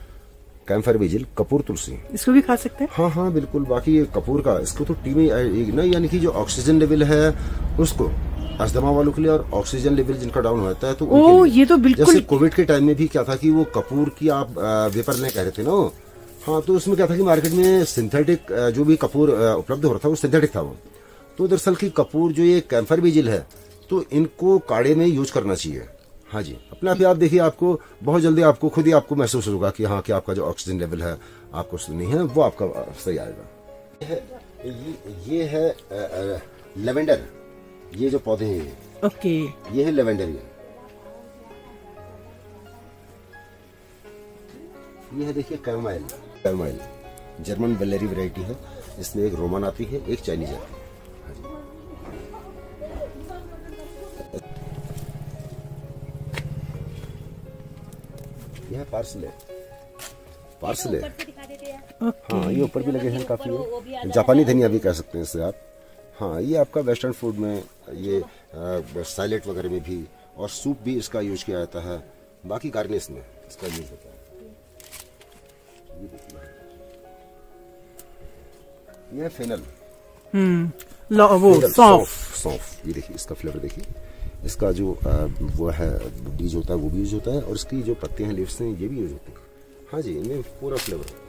कैम्फर बेजिल कपूर तुलसी। इसको भी खा सकते हैं? हाँ हाँ बिल्कुल। बाकी ये कपूर का इसको तो टी में ना यानी कि जो ऑक्सीजन लेवल है उसको अस्थमा वालों के लिए और ऑक्सीजन लेवल जिनका डाउन होता है तो ओ, ये तो बिल्कुल- जैसे कोविड के टाइम में भी क्या था कि वो कपूर की आप वेपर नहीं कह रहे थे ना हाँ तो उसमें क्या था कि मार्केट में सिंथेटिक जो भी कपूर उपलब्ध हो रहा था वो सिंथेटिक था वो। तो दरअसल की कपूर जो ये कैम्फर बीजिल है तो इनको काढ़े में यूज़ करना चाहिए। हाँ जी। अपने आप ही आप देखिए आपको बहुत जल्दी आपको खुद ही आपको महसूस होगा कि हाँ कि आपका जो ऑक्सीजन लेवल है आपको नहीं है वो आपका सही आएगा। ये है ये, है लेवेंडर ये जो पौधे हैं ये। ओके। ये है लेवेंडर ये। ये है देखिए कैमाइल कैमाइल जर्मन बेलेरी वैरायटी है। इसमें एक रोमन आती है एक चाइनीज़ आती हाँ। यह पार्सल है। पार्सले पार्सले ऊपर से दिखा देते हैं। हाँ ये ऊपर भी लगे हैं काफ़ी। है। जापानी धनिया भी कह सकते हैं इसे आप। हाँ ये आपका वेस्टर्न फ़ूड में ये सैलेड वगैरह में भी और सूप भी इसका यूज़ किया जाता है। बाकी गार्निश में इसका यूज़ होता है। ये फेनल हम्म लो- वो सौंफ सौंफ ये देखिए इसका फ्लेवर देखिए। इसका जो वो है बीज होता है वो भी यूज़ होता है और इसकी जो पत्तियाँ हैं लीव्स हैं ये भी यूज़ होती है। हाँ जी इनमें पूरा फ्लेवर है।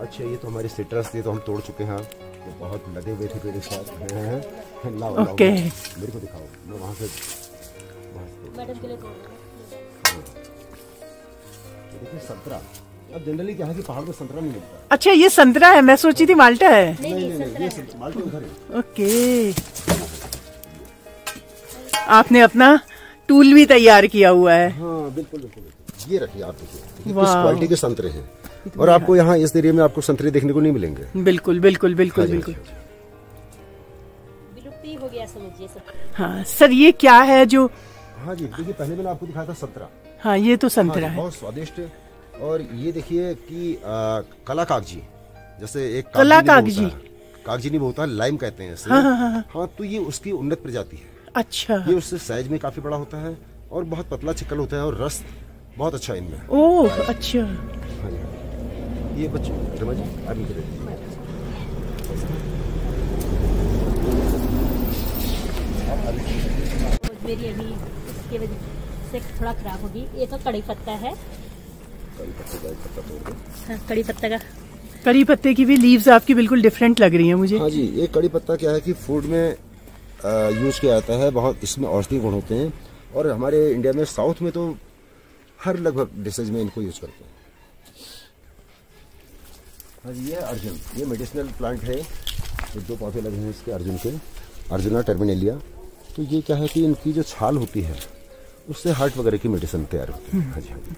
अच्छा ये तो हमारे सिट्रस थे तो हम तोड़ चुके हैं। तो बहुत लगे हुए थे पेड़ साथ। हैं। लाओ लाओ ओके। मेरे को दिखाओ। मैं वहाँ से मैडम के लिए देखिए संतरा। अब जनरली क्या है कि पहाड़ में संतरा नहीं मिलता। अच्छा ये संतरा है मैं सोची थी माल्टा है। नहीं नहीं नहीं ये संतरा उधर है। ओके। आपने अपना टूल भी तैयार किया हुआ है। हाँ बिल्कुल बिल्कुल। ये रखिए आप देखिए किस क्वालिटी के संतरे हैं। और आपको यहाँ इस एरिया में आपको संतरे देखने को नहीं मिलेंगे। बिल्कुल बिल्कुल बिल्कुल हाँ बिल्कुल। हो गया समझिए सब। हाँ सर ये क्या है जो हाँ जी देखिए पहले मैंने आपको दिखाया था संतरा। हाँ ये तो हाँ संतरा है। बहुत स्वादिष्ट और ये देखिए कि आ, कला कागज़ी जैसे एक कला कागज़ी। कागज़ी। नहीं है। होता लाइम कहते हैं इसे। हाँ, हाँ, हाँ। हाँ। तो ये उसकी उन्नत प्रजाति है। अच्छा। ये उससे साइज़ में काफ़ी बड़ा होता है और बहुत पतला छिकल होता है और रस बहुत अच्छा इनमें। ओह अच्छा। हाँ जी। ये बच्चों रमा जी आप नीचे मेरी अभी इसकी वजह से थोड़ा खराब होगी। ये तो कड़ी पत्ता है। हाँ, कड़ी पत्ता का। करी पत्ते की भी लीव्स आपकी बिल्कुल डिफरेंट लग रही हैं मुझे। हाँ जी ये कड़ी पत्ता क्या है कि फ़ूड में यूज़ किया जाता है बहुत इसमें औषधि गुण होते हैं। और हमारे इंडिया में साउथ में तो हर लगभग डिशेज में इनको यूज़ करते हैं। हाँ जी ये अर्जुन ये मेडिसिनल प्लांट है। ये दो पौधे लगे हैं इसके अर्जुन के अर्जुना टर्मिनेलिया तो ये क्या है कि इनकी जो छाल होती है उससे हार्ट वगैरह की मेडिसिन तैयार होती है। हाँ जी हाँ जी।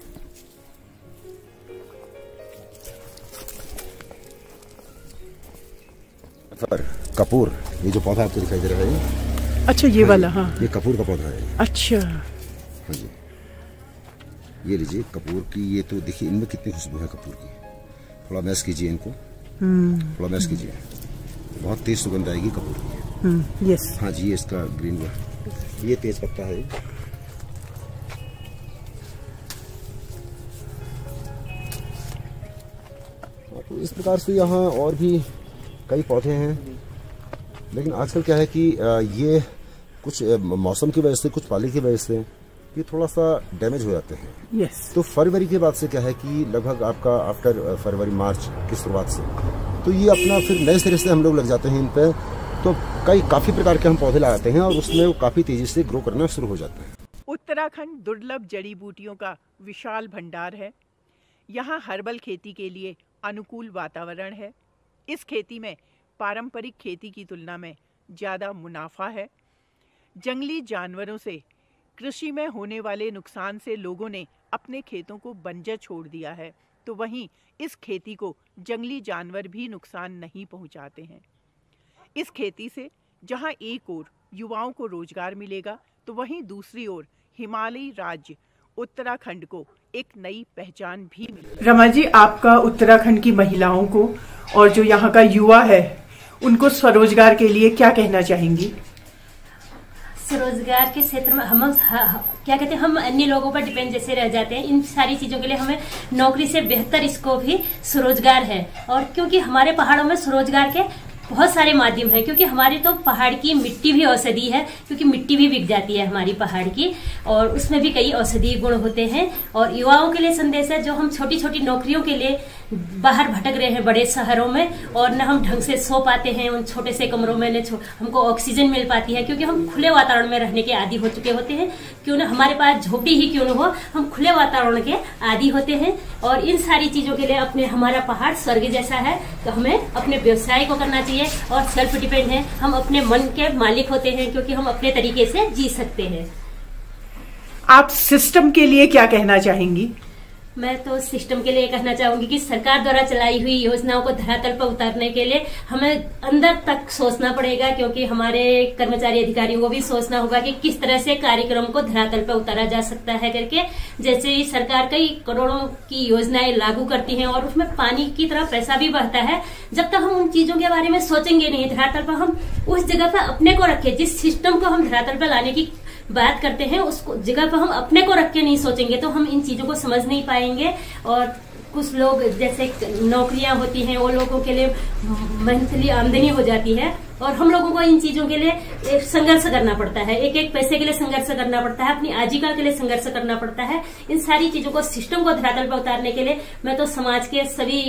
पर कपूर ये जो पौधा आपको दिखाई दे रहा है अच्छा ये वाला हाँ। ये कपूर का पौधा है। अच्छा। हाँ जी। ये लीजिए कपूर की ये तो देखिए इनमें कितनी खुशबू है कपूर की। थोड़ा मैस कीजिए इनको। थोड़ा मैस कीजिए। बहुत तेज सुगंध आएगी कपूर की। यस हाँ जी ये इसका ग्रीन ये तेज पत्ता है। इस प्रकार से यहाँ और भी कई पौधे हैं। लेकिन आजकल क्या है कि ये कुछ मौसम की वजह से कुछ पाली की वजह से ये थोड़ा सा डैमेज हो जाते हैं। यस तो फरवरी के बाद से क्या है कि लगभग आपका आफ्टर फरवरी मार्च की शुरुआत से तो ये अपना फिर नए सिरे से हम लोग लग जाते हैं इन पे। तो कई काफ़ी प्रकार के हम पौधे लगाते हैं और उसमें वो काफ़ी तेज़ी से ग्रो करना शुरू हो जाते हैं। उत्तराखंड दुर्लभ जड़ी बूटियों का विशाल भंडार है। यहाँ हर्बल खेती के लिए अनुकूल वातावरण है। इस खेती में, पारंपरिक खेती की तुलना में ज़्यादा मुनाफा है। जंगली जानवरों से, कृषि में होने वाले नुकसान से लोगों ने अपने खेतों को बंजर छोड़ दिया है तो वहीं इस खेती को जंगली जानवर भी नुकसान नहीं पहुंचाते हैं। इस खेती से जहाँ एक ओर युवाओं को रोज़गार मिलेगा तो वहीं दूसरी ओर हिमालयी राज्य उत्तराखंड को एक नई पहचान भी मिलेगी। रमा जी, आपका उत्तराखंड की महिलाओं को और जो यहाँ का युवा है, उनको स्वरोजगार के लिए क्या कहना चाहेंगी? स्वरोजगार के क्षेत्र में हम क्या कहते हैं, हम अन्य लोगों पर डिपेंड जैसे रह जाते हैं। इन सारी चीज़ों के लिए हमें नौकरी से बेहतर इसको भी स्वरोजगार है। और क्योंकि हमारे पहाड़ों में स्वरोजगार के बहुत सारे माध्यम हैं, क्योंकि हमारी तो पहाड़ की मिट्टी भी औषधि है, क्योंकि मिट्टी भी बिक जाती है हमारी पहाड़ की, और उसमें भी कई औषधीय गुण होते हैं। और युवाओं के लिए संदेश है, जो हम छोटी छोटी नौकरियों के लिए बाहर भटक रहे हैं बड़े शहरों में और न हम ढंग से सो पाते हैं, उन छोटे से कमरों में न हमको ऑक्सीजन मिल पाती है, क्योंकि हम खुले वातावरण में रहने के आदि हो चुके होते हैं। क्यों ना हमारे पास झोपड़ी ही क्यों न हो, हम खुले वातावरण के आदि होते हैं। और इन सारी चीज़ों के लिए अपने हमारा पहाड़ स्वर्ग जैसा है तो हमें अपने व्यवसाय को करना चाहिए और सेल्फ डिपेंड है। हम अपने मन के मालिक होते हैं, क्योंकि हम अपने तरीके से जी सकते हैं। आप सिस्टम के लिए क्या कहना चाहेंगी? मैं तो सिस्टम के लिए कहना चाहूँगी कि सरकार द्वारा चलाई हुई योजनाओं को धरातल पर उतारने के लिए हमें अंदर तक सोचना पड़ेगा, क्योंकि हमारे कर्मचारी अधिकारियों को भी सोचना होगा कि किस तरह से कार्यक्रम को धरातल पर उतारा जा सकता है करके। जैसे ही सरकार कई करोड़ों की योजनाएँ लागू करती है और उसमें पानी की तरह पैसा भी बहता है, जब तक हम उन चीज़ों के बारे में सोचेंगे नहीं, धरातल पर हम उस जगह पर अपने को रखें जिस सिस्टम को हम धरातल पर लाने की बात करते हैं, उसको जगह पर हम अपने को रख के नहीं सोचेंगे तो हम इन चीज़ों को समझ नहीं पाएँगे और कुछ लोग जैसे नौकरियाँ होती हैं, वो लोगों के लिए मंथली आमदनी हो जाती है और हम लोगों को इन चीज़ों के लिए संघर्ष करना पड़ता है। एक एक पैसे के लिए संघर्ष करना पड़ता है, अपनी आजीविका के लिए संघर्ष करना पड़ता है। इन सारी चीज़ों को, सिस्टम को धरातल पर उतारने के लिए मैं तो समाज के सभी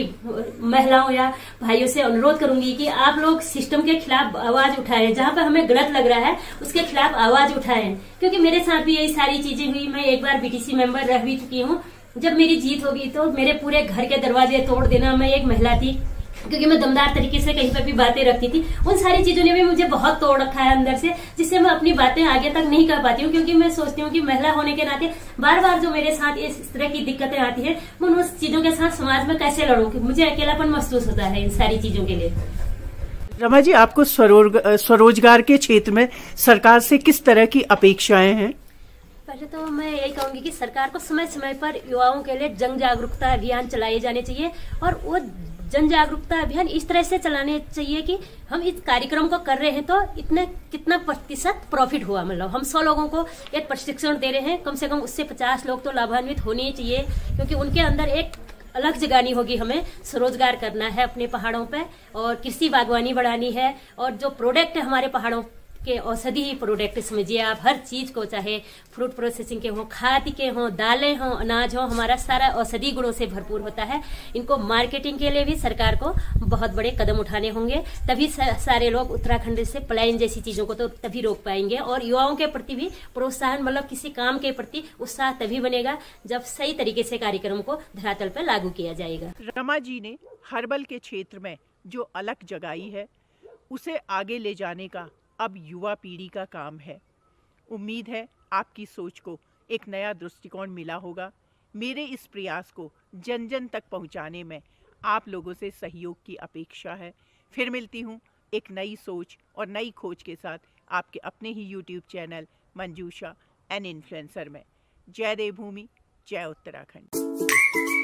महिलाओं या भाइयों से अनुरोध करूँगी कि आप लोग सिस्टम के खिलाफ आवाज़ उठाएँ। जहाँ पर हमें गलत लग रहा है, उसके खिलाफ आवाज़ उठाएँ। क्योंकि मेरे साथ भी यही सारी चीज़ें हुई। मैं एक बार बीटीसी मेंबर रह भी चुकी हूँ। जब मेरी जीत होगी तो मेरे पूरे घर के दरवाजे तोड़ देना मैं एक महिला थी, क्योंकि मैं दमदार तरीके से कहीं पर भी बातें रखती थी। उन सारी चीज़ों ने भी मुझे बहुत तोड़ रखा है अंदर से, जिससे मैं अपनी बातें आगे तक नहीं कर पाती हूँ, क्योंकि मैं सोचती हूँ कि महिला होने के नाते बार बार जो मेरे साथ इस तरह की दिक्कतें आती है, मैं उन चीज़ों के साथ समाज में कैसे लड़ूं? कि मुझे अकेलापन महसूस होता है इन सारी चीज़ों के लिए। रमा जी, आपको स्वरोजगार के क्षेत्र में सरकार से किस तरह की अपेक्षाएँ हैं? पहले तो मैं यही कहूँगी कि सरकार को समय समय पर युवाओं के लिए जन जागरूकता अभियान चलाए जाने चाहिए और वो जन जागरूकता अभियान इस तरह से चलाने चाहिए कि हम इस कार्यक्रम को कर रहे हैं तो इतने, कितना प्रतिशत प्रॉफिट हुआ मतलब हम सौ लोगों को एक प्रशिक्षण दे रहे हैं, कम से कम उससे पचास लोग तो लाभान्वित होने चाहिए, क्योंकि उनके अंदर एक अलग जगानी होगी हमें, स्वरोजगार करना है अपने पहाड़ों पे और कृषि बागवानी बढ़ानी है और जो प्रोडक्ट है हमारे पहाड़ों के औषधि ही प्रोडक्ट समझिए। आप हर चीज़ को, चाहे फ्रूट प्रोसेसिंग के हों, खाद के हों, दालें हों, अनाज हो, हमारा सारा औषधि गुणों से भरपूर होता है। इनको मार्केटिंग के लिए भी सरकार को बहुत बड़े कदम उठाने होंगे। तभी सारे लोग उत्तराखंड से पलायन जैसी चीज़ों को तो तभी रोक पाएँगे और युवाओं के प्रति भी प्रोत्साहन मतलब किसी काम के प्रति उत्साह तभी बनेगा जब सही तरीके से कार्यक्रम को धरातल पर लागू किया जाएगा। रमा जी ने हर्बल के क्षेत्र में जो अलग जगाई है, उसे आगे ले जाने का अब युवा पीढ़ी का काम है। उम्मीद है आपकी सोच को एक नया दृष्टिकोण मिला होगा। मेरे इस प्रयास को जन जन तक पहुँचाने में आप लोगों से सहयोग की अपेक्षा है। फिर मिलती हूँ एक नई सोच और नई खोज के साथ आपके अपने ही YouTube channel Manjusha an influencer में। जय देवभूमि, जय उत्तराखंड।